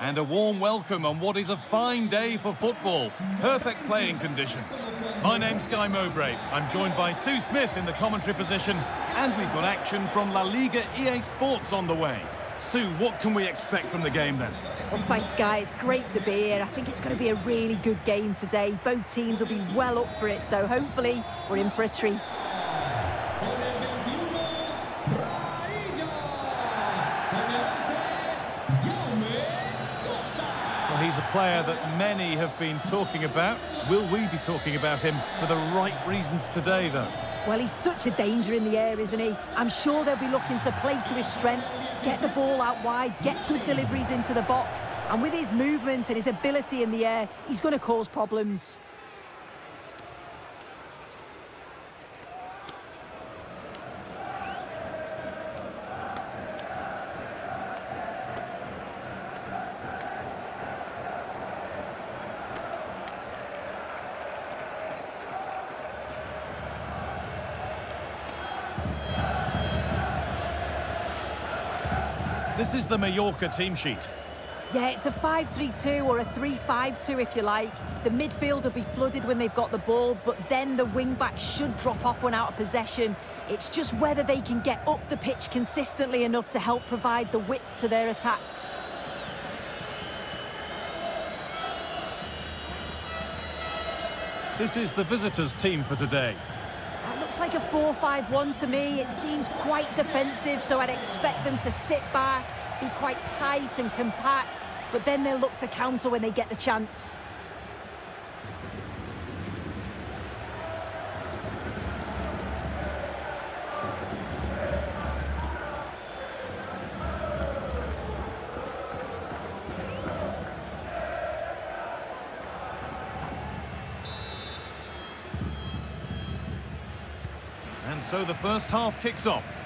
and a warm welcome on what is a fine day for football. Perfect playing conditions. My name's Guy Mowbray. I'm joined by Sue Smith in the commentary position, and we've got action from La Liga EA Sports on the way. Sue, what can we expect from the game then? Well, thanks, Guy. It's great to be here. I think it's going to be a really good game today. Both teams will be well up for it, so hopefully we're in for a treat. Player that many have been talking about. Will we be talking about him for the right reasons today, though? Well, he's such a danger in the air, isn't he? I'm sure they'll be looking to play to his strengths, get the ball out wide, get good deliveries into the box. And with his movement and his ability in the air, he's going to cause problems. The Mallorca team sheet. Yeah, it's a 5-3-2 or a 3-5-2 if you like. The midfield will be flooded when they've got the ball, but then the wing-backs should drop off when out of possession. It's just whether they can get up the pitch consistently enough to help provide the width to their attacks. This is the visitors' team for today. It looks like a 4-5-1 to me. It seems quite defensive, so I'd expect them to sit back, be quite tight and compact, but then they'll look to counter when they get the chance. And so the first half kicks off.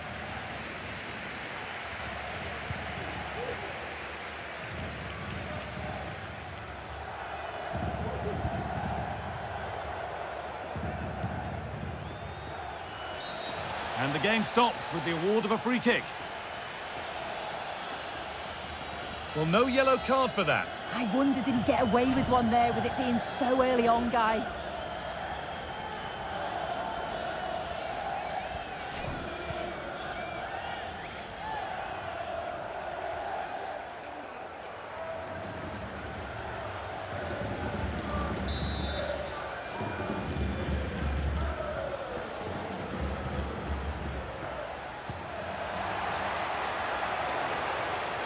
Stops with the award of a free kick. Well, no yellow card for that. I wonder did he get away with one there with it being so early on, Guy?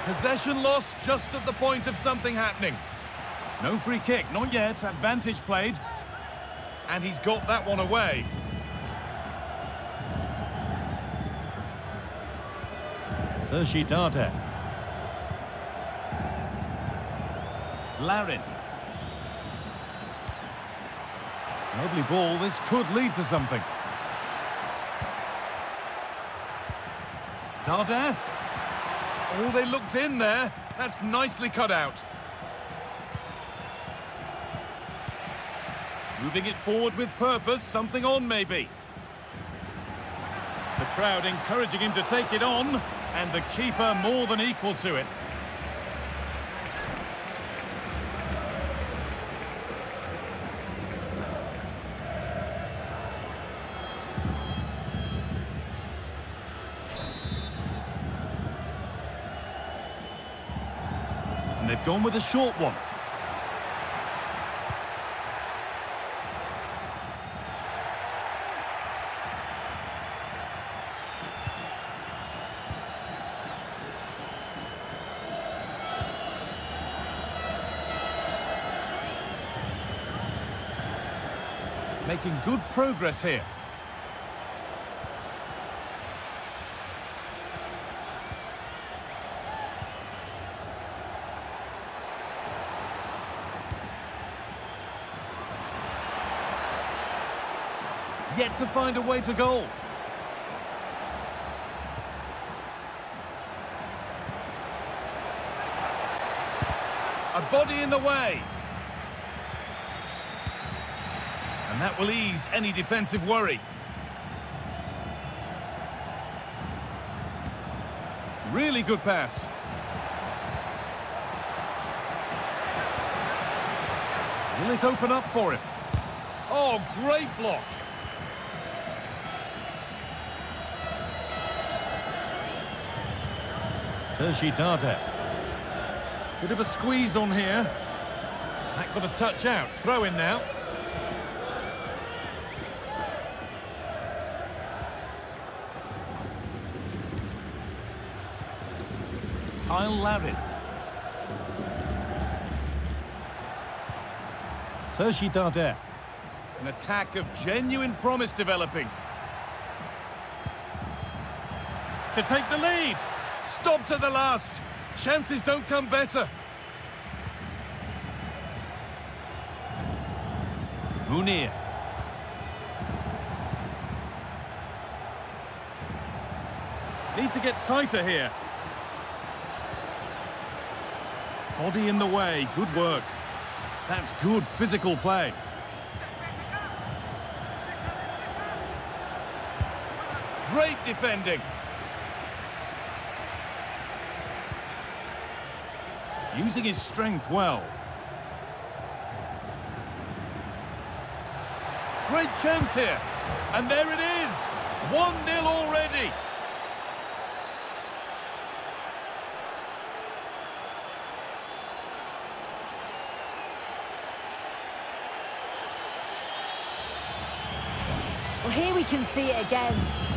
Possession lost just at the point of something happening. No free kick, not yet. Advantage played. And he's got that one away. Sergi Darder. Larin. Lovely ball. This could lead to something. Darder. Oh, they looked in there. That's nicely cut out. Moving it forward with purpose, something on maybe. The crowd encouraging him to take it on, and the keeper more than equal to it. Gone with a short one. Making good progress here. Yet to find a way to goal. A body in the way. And that will ease any defensive worry. Really good pass. Will it open up for him? Oh, great block. Sergi Darder. Bit of a squeeze on here. That got a touch out. Throw in now. Cyle Larin. Sergi Darder. An attack of genuine promise developing. To take the lead. Stop to the last. Chances don't come better. Munir. Need to get tighter here. Body in the way, good work. That's good physical play. Great defending. Using his strength well. Great chance here. And there it is. 1-0 already. Well, here we can see it again.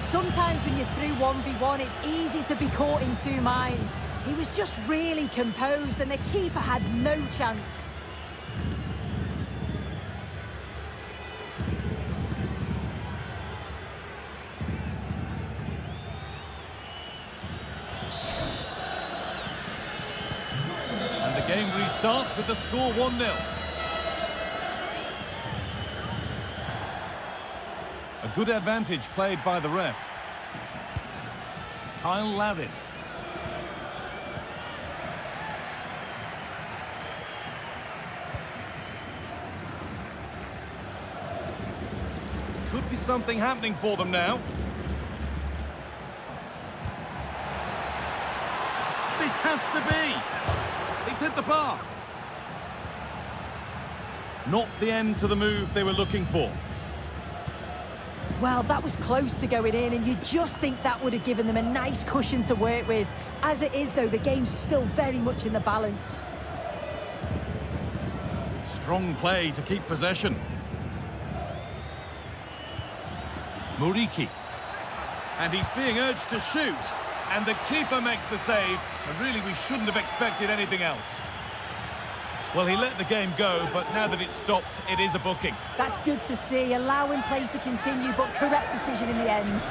Sometimes when you're through 1v1, it's easy to be caught in two minds. He was just really composed and the keeper had no chance. And the game restarts with the score 1-0. A good advantage played by the ref. Cyle Larin. Something happening for them now. This has to be. It's hit the bar. Not the end to the move they were looking for. Well, that was close to going in, and you just think that would have given them a nice cushion to work with. As it is, though, the game's still very much in the balance. Strong play to keep possession. Muriqi. And he's being urged to shoot. And the keeper makes the save. And really, we shouldn't have expected anything else. Well, he let the game go, but now that it's stopped, it is a booking. That's good to see, allowing play to continue, but correct decision in the end.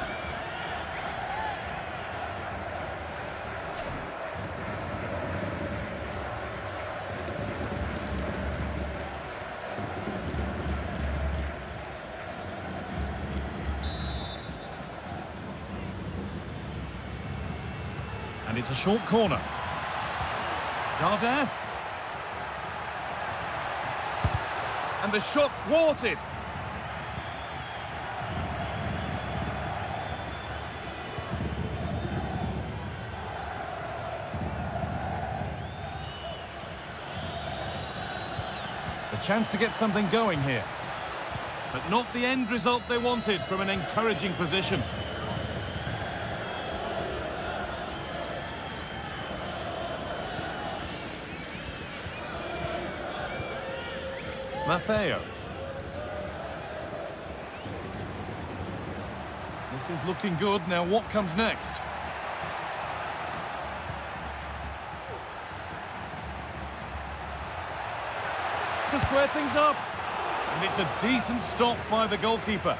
Short corner. Darder. And the shot thwarted. The chance to get something going here. But not the end result they wanted from an encouraging position. Maffeo. This is looking good. Now what comes next? To square things up. And it's a decent stop by the goalkeeper.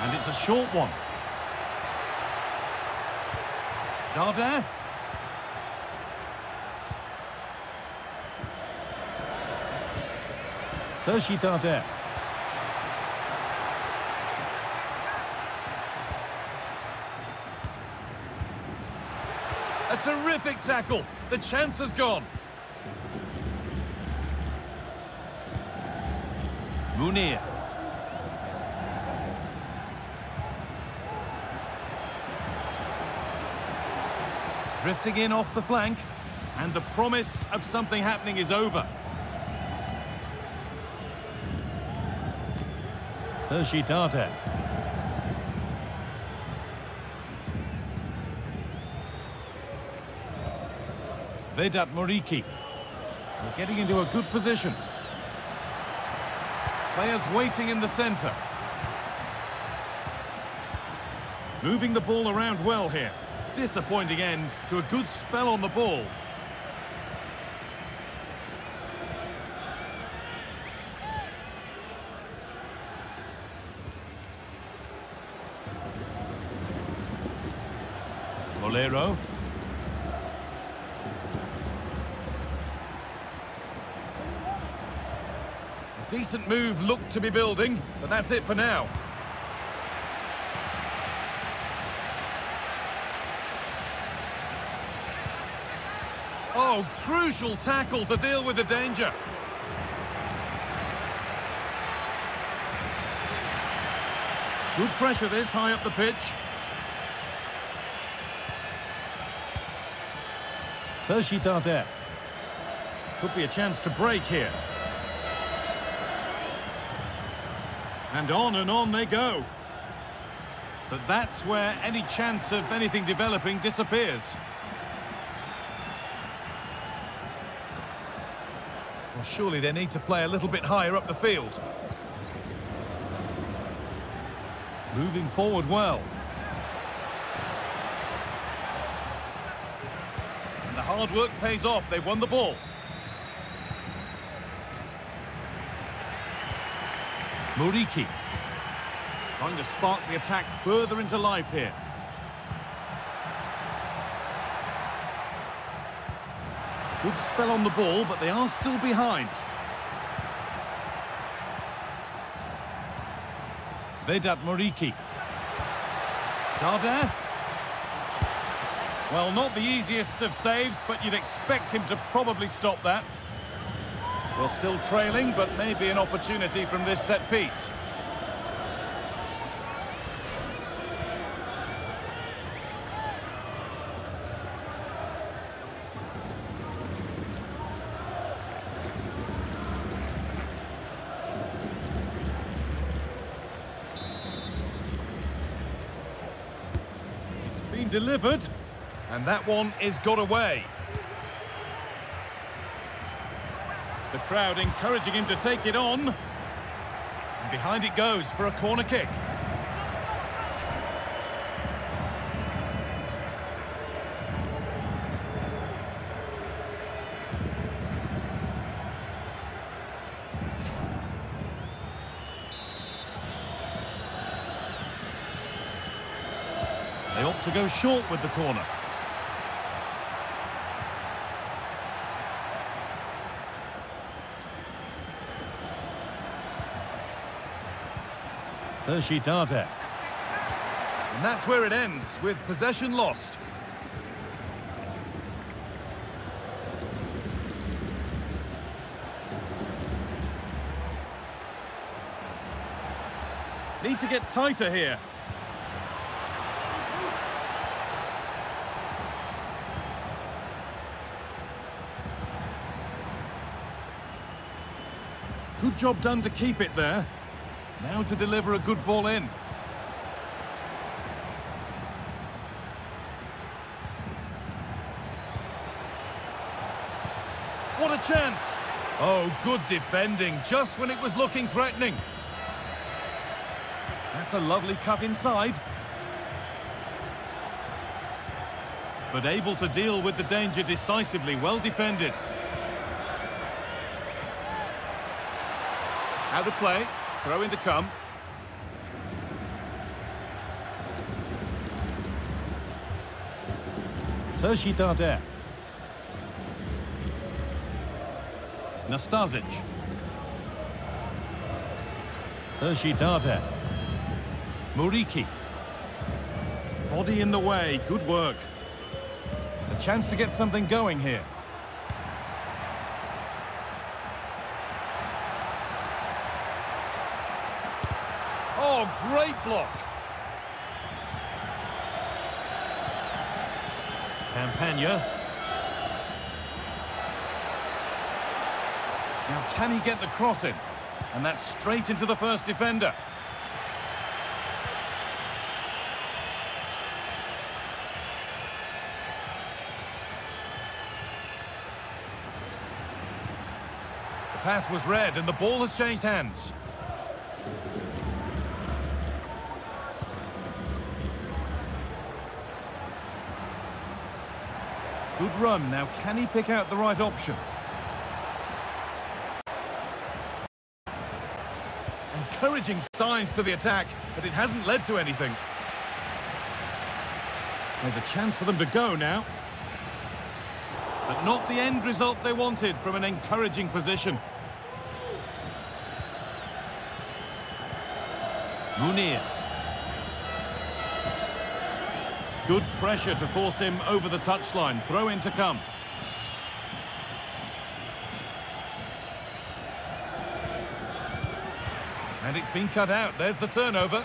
And it's a short one. Darder. Sergi Darder. terrific tackle. The chance has gone. Munir. Drifting in off the flank. And the promise of something happening is over. Sergi Darder. Vedat Muriqi. We're getting into a good position. Players waiting in the centre. Moving the ball around well here. Disappointing end to a good spell on the ball. Moleiro. A decent move looked to be building, but that's it for now. Crucial tackle to deal with the danger. Good pressure this, high up the pitch. Sergi Darder. Could be a chance to break here. And on and on they go. But that's where any chance of anything developing disappears. Surely they need to play a little bit higher up the field. Moving forward well. And the hard work pays off. They won the ball. Muriqi. Trying to spark the attack further into life here. Good spell on the ball, but they are still behind. Vedat Muriqi. Darder. Well, not the easiest of saves, but you'd expect him to probably stop that. Well, still trailing, but maybe an opportunity from this set piece. It's been delivered, and that one is got away. The crowd encouraging him to take it on. And behind it goes for a corner kick. Short with the corner. Sergi Darder. And that's where it ends, with possession lost. Need to get tighter here. Job done to keep it there. Now to deliver a good ball in. What a chance! Oh, good defending, just when it was looking threatening. That's a lovely cut inside. But able to deal with the danger decisively, well defended. Out of play. Throw in to come. Sergi Darder. Nastasic. Sergi Darder. Muriqi. Body in the way, good work. A chance to get something going here. Oh, great block. Campaña. Now, can he get the cross in? And that's straight into the first defender. The pass was read and the ball has changed hands. Run. Now, can he pick out the right option? Encouraging signs to the attack, but it hasn't led to anything. There's a chance for them to go now. But not the end result they wanted from an encouraging position. Munir. Good pressure to force him over the touchline. Throw in to come. And it's been cut out. There's the turnover.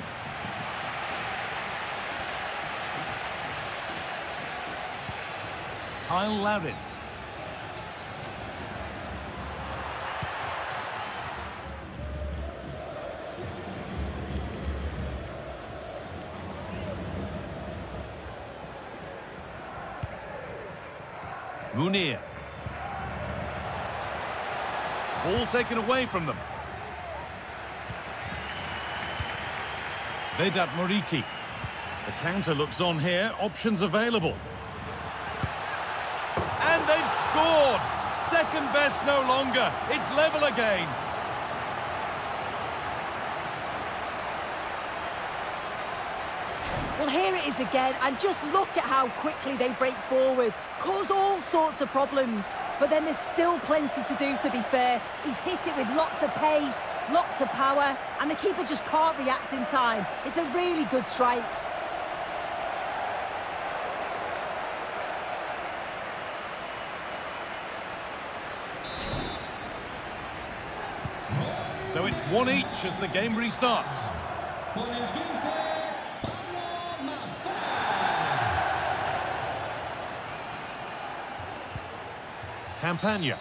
Cyle Larin. Munir. Ball taken away from them. Vedat Muriqi. The counter looks on here. Options available. And they've scored! Second best no longer. It's level again. Well, here it is again, and just look at how quickly they break forward. Cause all sorts of problems. But then there's still plenty to do, to be fair. He's hit it with lots of pace, lots of power, and the keeper just can't react in time. It's a really good strike. So it's one each as the game restarts. Campaña.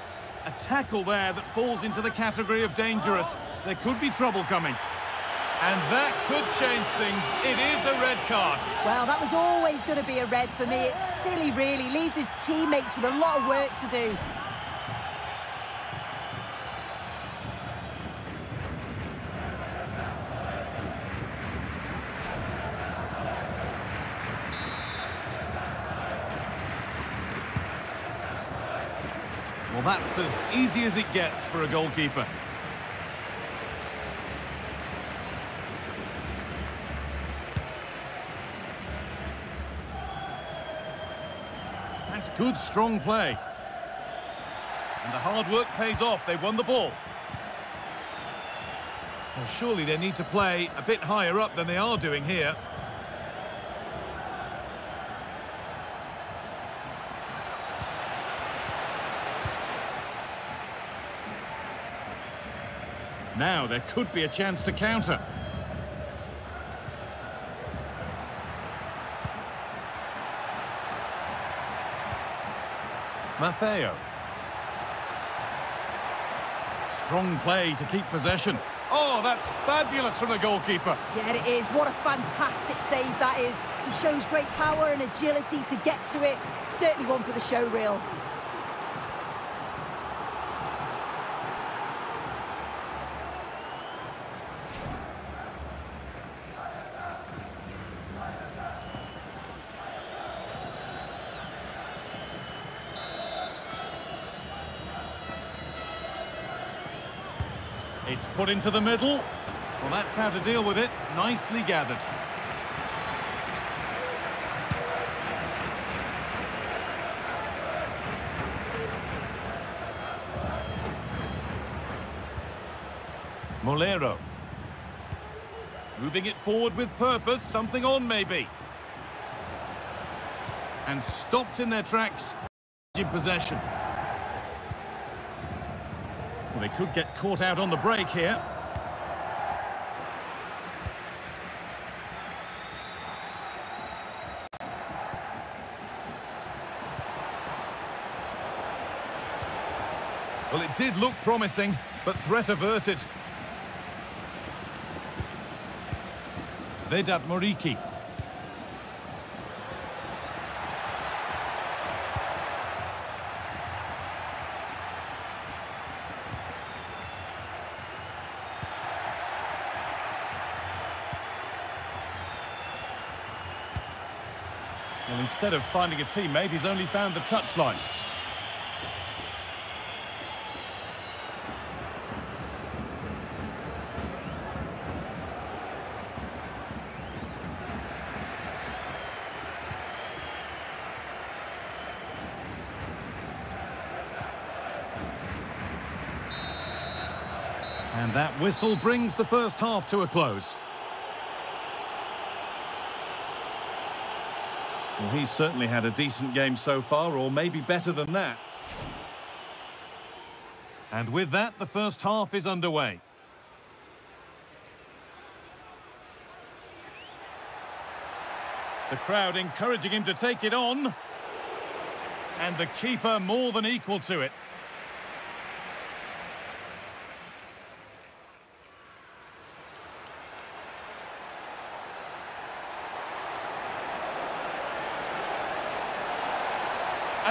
A tackle there that falls into the category of dangerous. There could be trouble coming. And that could change things. It is a red card. Well, that was always going to be a red for me. It's silly, really. Leaves his teammates with a lot of work to do. Well, that's as easy as it gets for a goalkeeper. That's good, strong play. And the hard work pays off. They won the ball. Well, surely they need to play a bit higher up than they are doing here. Now there could be a chance to counter. Matteo. Strong play to keep possession. Oh, that's fabulous from the goalkeeper. Yeah, it is. What a fantastic save that is. He shows great power and agility to get to it. Certainly one for the show reel. Put into the middle. Well, that's how to deal with it. Nicely gathered. Moleiro. Moving it forward with purpose, something on maybe. and stopped in their tracks in possession. They could get caught out on the break here. Well, it did look promising, but threat averted. Vedat Muriqi. Well, instead of finding a teammate, he's only found the touchline. And that whistle brings the first half to a close. He's certainly had a decent game so far, or maybe better than that. And with that, the first half is underway. The crowd encouraging him to take it on. And the keeper more than equal to it.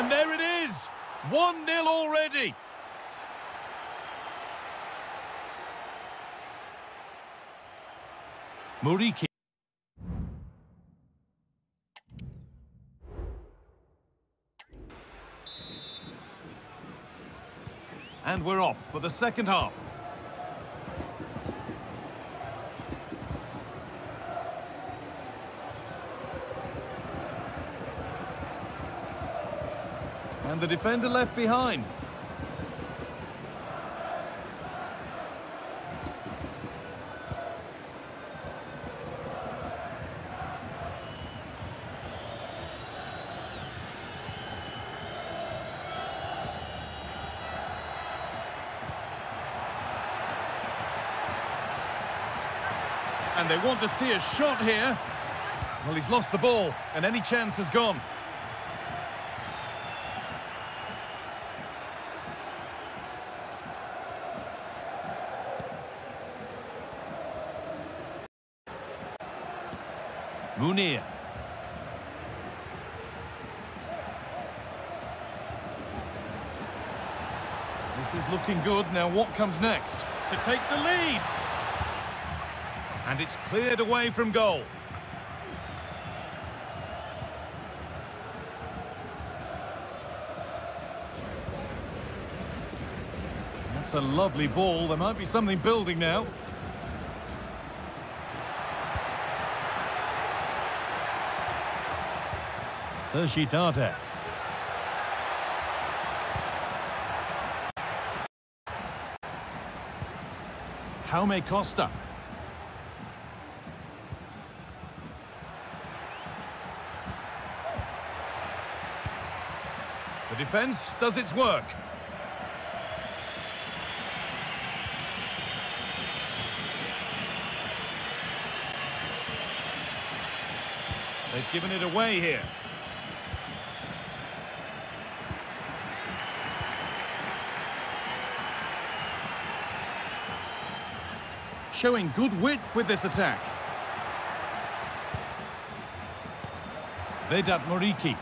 And there it is! 1-0 already! Muriqi. And we're off for the second half. The defender left behind. And they want to see a shot here. Well, he's lost the ball, and any chance has gone. Munir. This is looking good. Now what comes next? To take the lead. And it's cleared away from goal. That's a lovely ball. There might be something building now. Sergi Darder. Jaume Costa. The defence does its work. They've given it away here. Showing good wit with this attack. Vedat Muriqi.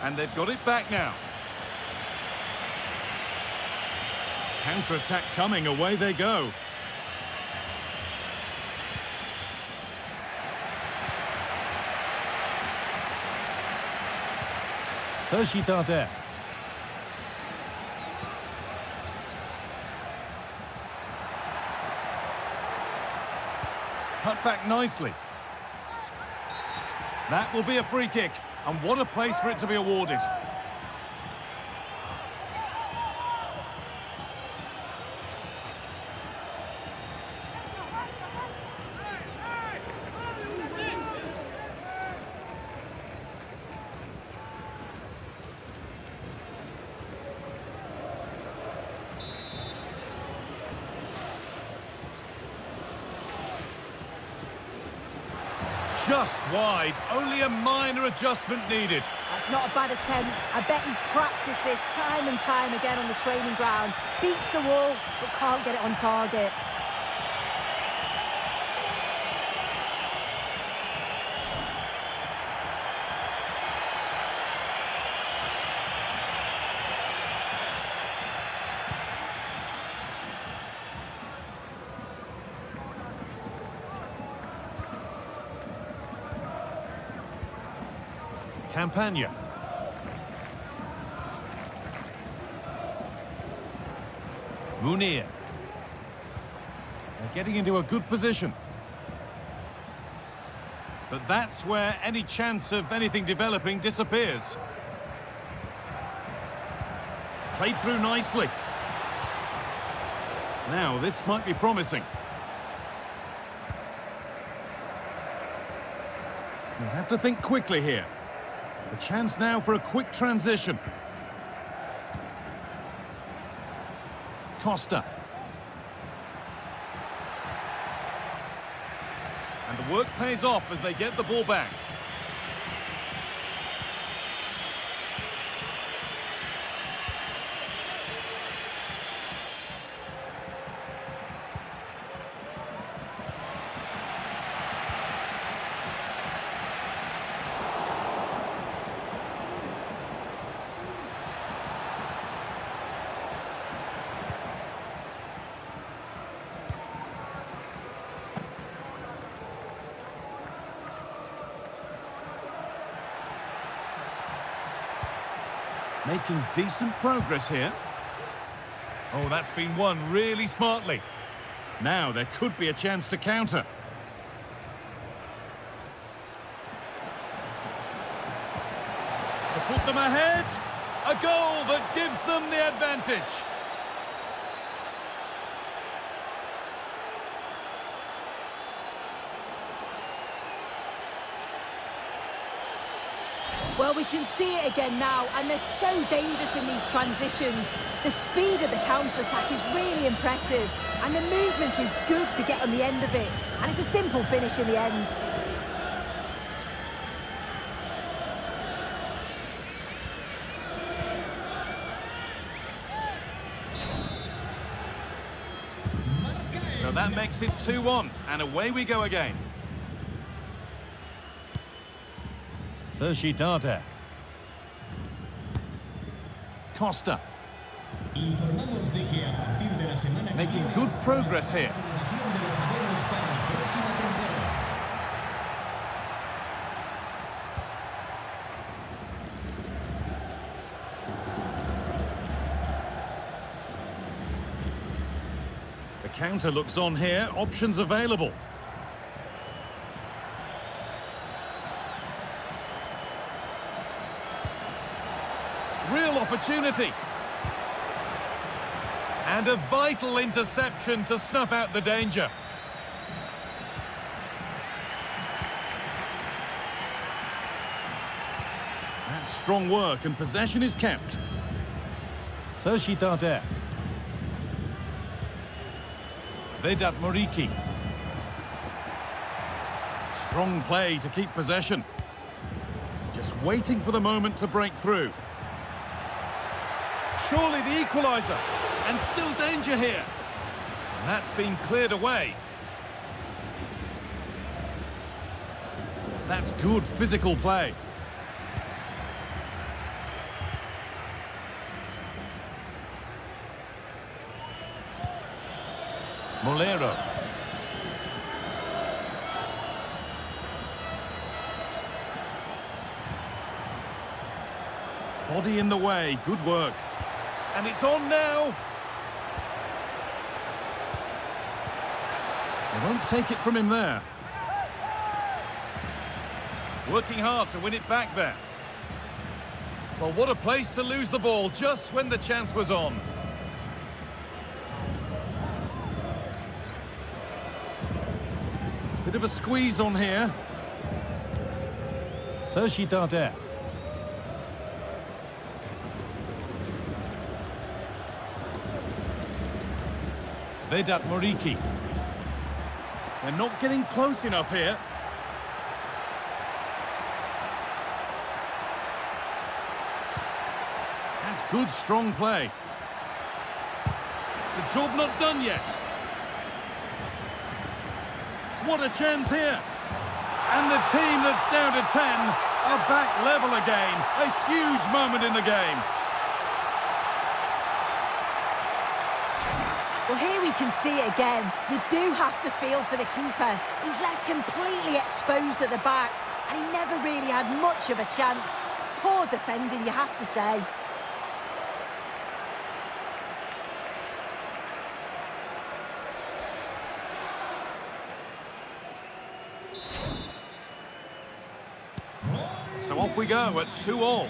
And they've got it back now. Counter-attack coming, away they go. Sergi. Cut back nicely. That will be a free kick. And what a place for it to be awarded. Just wide. Only a minor adjustment needed. That's not a bad attempt. I bet he's practiced this time and time again on the training ground. Beats the wall, but can't get it on target. Campaña. Munir. They're getting into a good position. But that's where any chance of anything developing disappears. Played through nicely. Now, this might be promising. You have to think quickly here. A chance now for a quick transition. Costa. And the work pays off as they get the ball back. Making decent progress here. Oh, that's been won really smartly. Now there could be a chance to counter. To put them ahead, a goal that gives them the advantage. Well, we can see it again now, and they're so dangerous in these transitions. The speed of the counter-attack is really impressive, and the movement is good to get on the end of it. And it's a simple finish in the end. So that makes it 2-1, and away we go again. Sergi Darder. Costa. Making good progress here. The counter looks on here, options available. Opportunity. And a vital interception to snuff out the danger. That's strong work and possession is kept. Sergi Darder. Vedat Muriqi. Strong play to keep possession. Just waiting for the moment to break through. Surely the equaliser. And still danger here. And that's been cleared away. That's good physical play. Moleiro. Body in the way, good work. And it's on now. They won't take it from him there. Working hard to win it back there. Well, what a place to lose the ball just when the chance was on. Bit of a squeeze on here. Sergi Darder. Vedat Muriqi. They're not getting close enough here. That's good, strong play. The job not done yet. What a chance here. And the team that's down to 10 are back level again. A huge moment in the game. Well, here we can see it again. You do have to feel for the keeper. He's left completely exposed at the back, and he never really had much of a chance. It's poor defending, you have to say. So off we go at 2 all.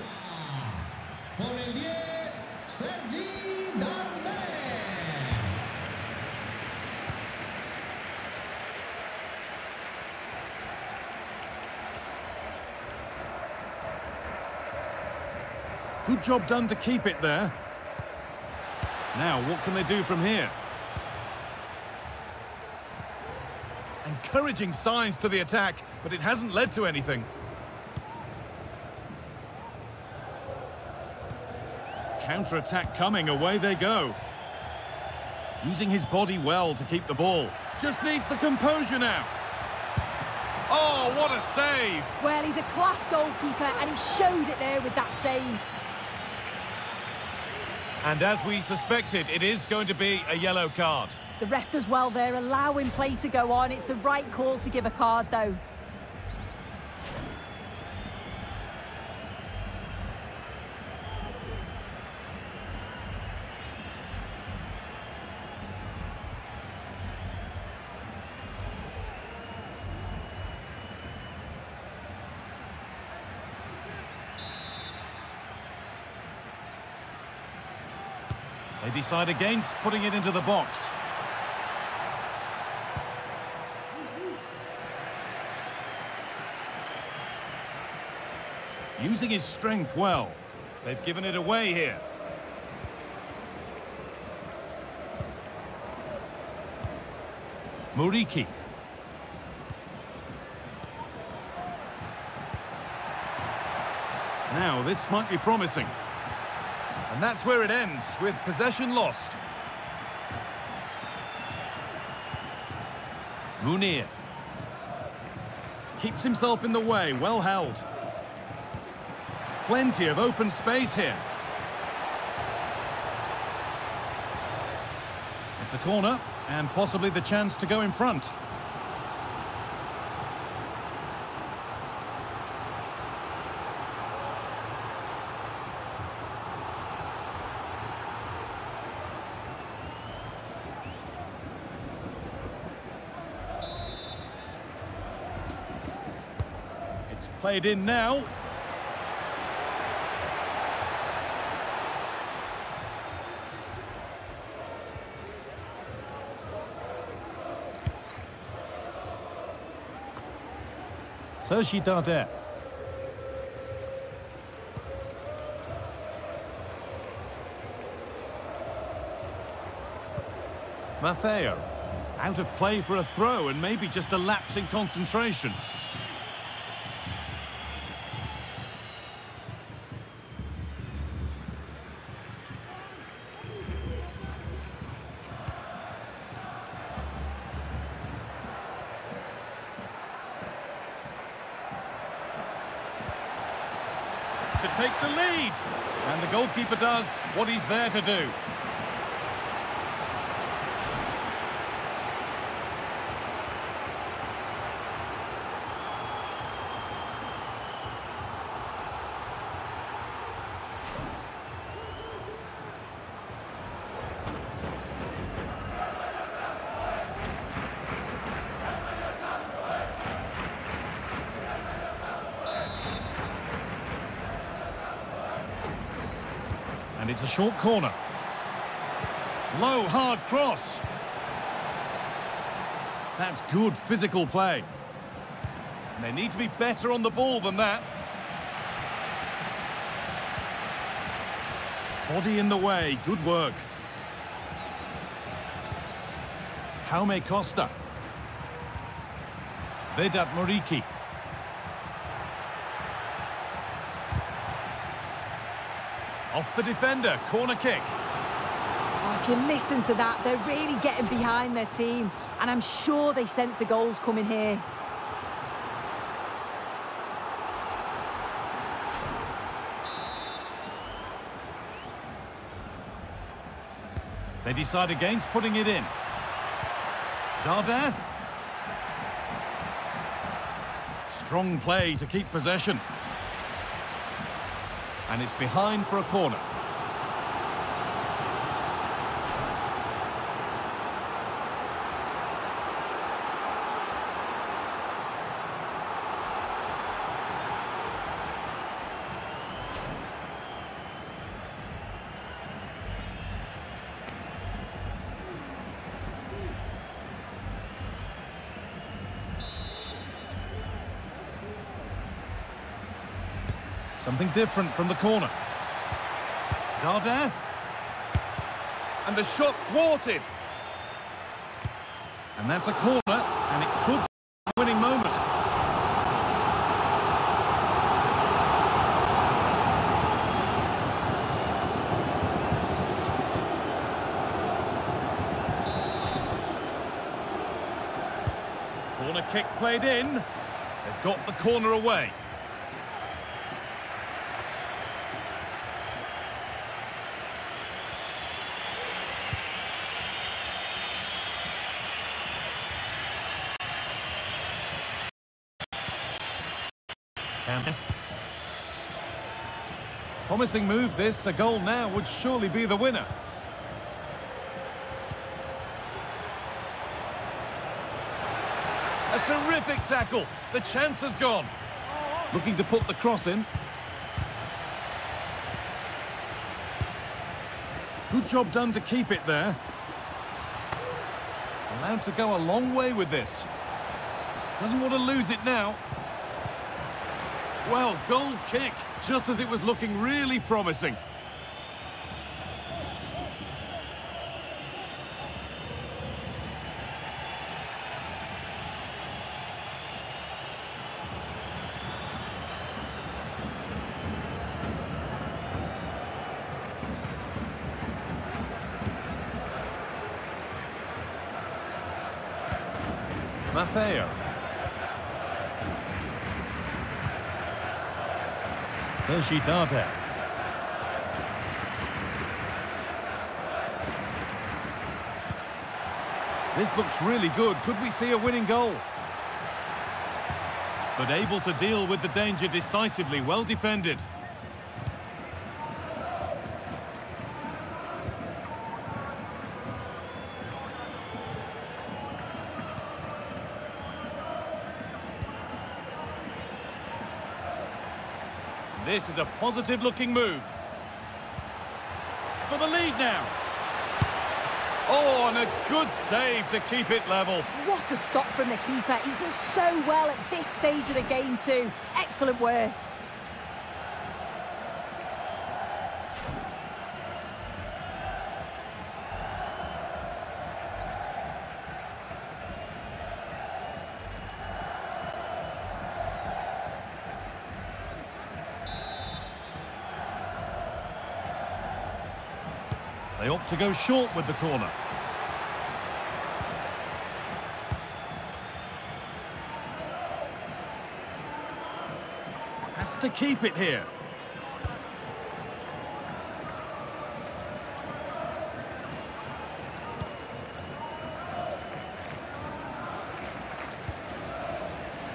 Good job done to keep it there. Now, what can they do from here? Encouraging signs to the attack, but it hasn't led to anything. Counter-attack coming, away they go. Using his body well to keep the ball. Just needs the composure now. Oh, what a save! Well, he's a class goalkeeper, and he showed it there with that save. And as we suspected, it is going to be a yellow card. The ref does well there, allowing play to go on. It's the right call to give a card, though. They decide against putting it into the box. Using his strength well. They've given it away here. Muriqi. Now, this might be promising. And that's where it ends, with possession lost. Munir. Keeps himself in the way, well held. Plenty of open space here. It's a corner, and possibly the chance to go in front. Played in now. Sergi Darder. Maffeo. Out of play for a throw and maybe just a lapse in concentration. Goalkeeper does what he's there to do. And it's a short corner. Low, hard cross. That's good physical play. And they need to be better on the ball than that. Body in the way, good work. Jaume Costa. Vedat Muriqi. Off the defender, corner kick. Oh, if you listen to that, they're really getting behind their team. And I'm sure they sense a goal's coming here. They decide against putting it in. Darder. Strong play to keep possession. And it's behind for a corner. Something different from the corner. Darder. And the shot thwarted. And that's a corner, and it could be a winning moment. Corner kick played in. They've got the corner away. Promising move this, a goal now would surely be the winner. A terrific tackle, the chance has gone. Looking to put the cross in. Good job done to keep it there. Allowed to go a long way with this. Doesn't want to lose it now. Well, goal kick, just as it was looking really promising. Maffeo. Sergi. This looks really good. Could we see a winning goal? But able to deal with the danger decisively. Well defended. A positive-looking move. For the lead now. Oh, and a good save to keep it level. What a stop from the keeper. He does so well at this stage of the game too. Excellent work. They opt to go short with the corner. Has to keep it here.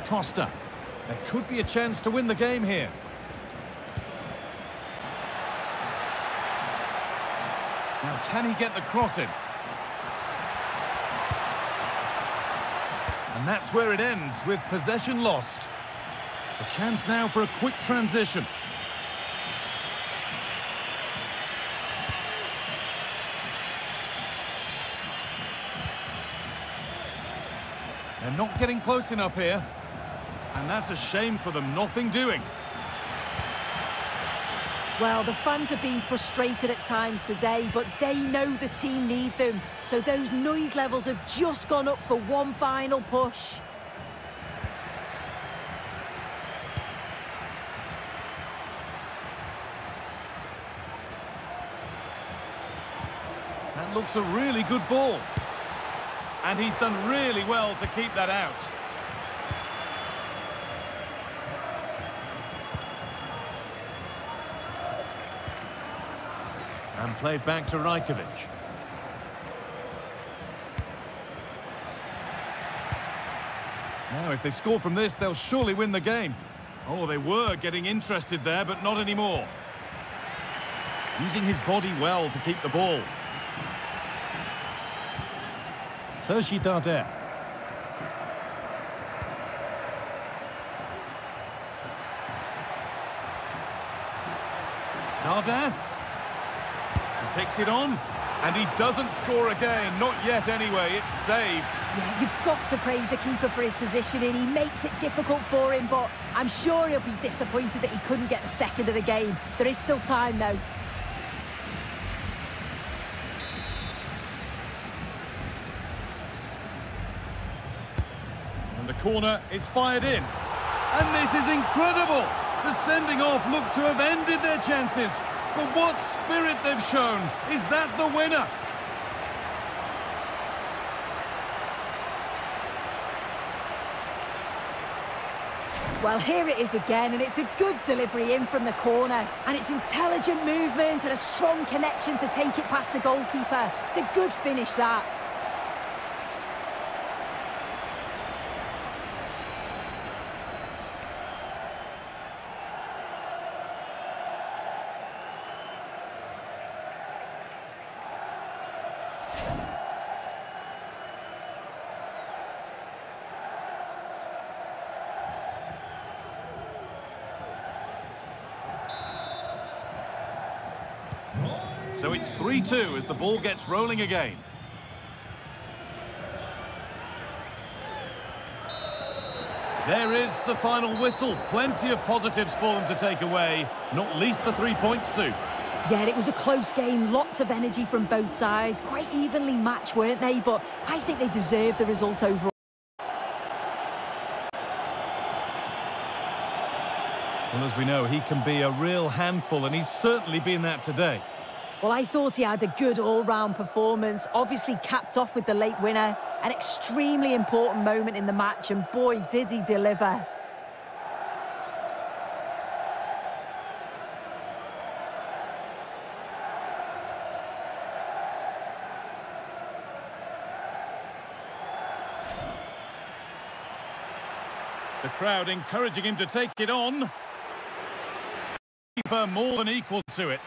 Costa. There could be a chance to win the game here. Can he get the cross in? And that's where it ends, with possession lost. A chance now for a quick transition. They're not getting close enough here. And that's a shame for them, nothing doing. Well, the fans have been frustrated at times today, but they know the team need them. So those noise levels have just gone up for one final push. That looks a really good ball. And he's done really well to keep that out. And played back to Rajkovic. Now, if they score from this, they'll surely win the game. Oh, they were getting interested there, but not anymore. Using his body well to keep the ball. Sergi Darder. Darder. Takes it on. And he doesn't score again. Not yet anyway. It's saved. Yeah, you've got to praise the keeper for his positioning. He makes it difficult for him, but I'm sure he'll be disappointed that he couldn't get the second of the game. There is still time, though. And the corner is fired in. And this is incredible. The sending off looked to have ended their chances. But what spirit they've shown. Is that the winner? Well, here it is again, and it's a good delivery in from the corner. And it's intelligent movement and a strong connection to take it past the goalkeeper. It's a good finish, that. So it's 3-2 as the ball gets rolling again. There is the final whistle. Plenty of positives for them to take away, not least the three-point suit. Yeah, it was a close game, lots of energy from both sides, quite evenly matched, weren't they? But I think they deserved the result overall. Well, as we know, he can be a real handful, and he's certainly been that today. Well, I thought he had a good all-round performance, obviously capped off with the late winner, an extremely important moment in the match, and boy, did he deliver. The crowd encouraging him to take it on. Keeper more than equal to it.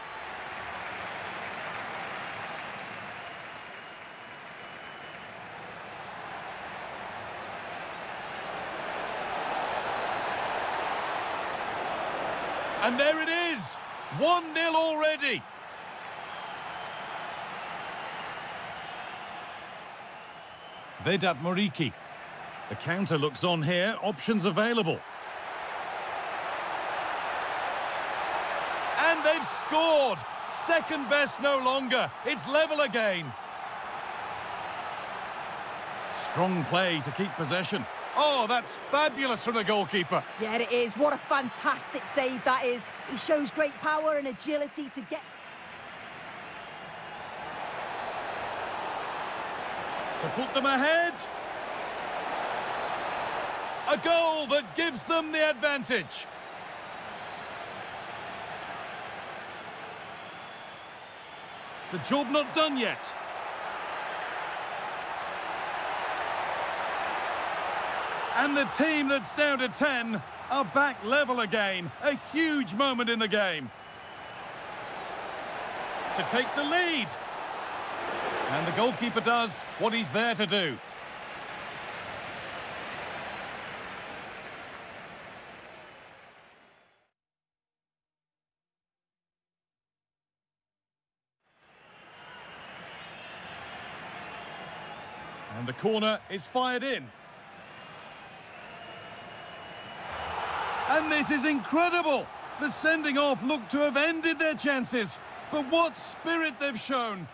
And there it is! 1-0 already! Vedat Muriqi. The counter looks on here, options available. And they've scored! Second best no longer, it's level again. Strong play to keep possession. Oh, that's fabulous from the goalkeeper. Yeah, it is. What a fantastic save that is. He shows great power and agility to get... To put them ahead. A goal that gives them the advantage. The job not done yet. And the team that's down to 10 are back level again. A huge moment in the game. To take the lead. And the goalkeeper does what he's there to do. And the corner is fired in. And this is incredible! The sending off looked to have ended their chances. But what spirit they've shown.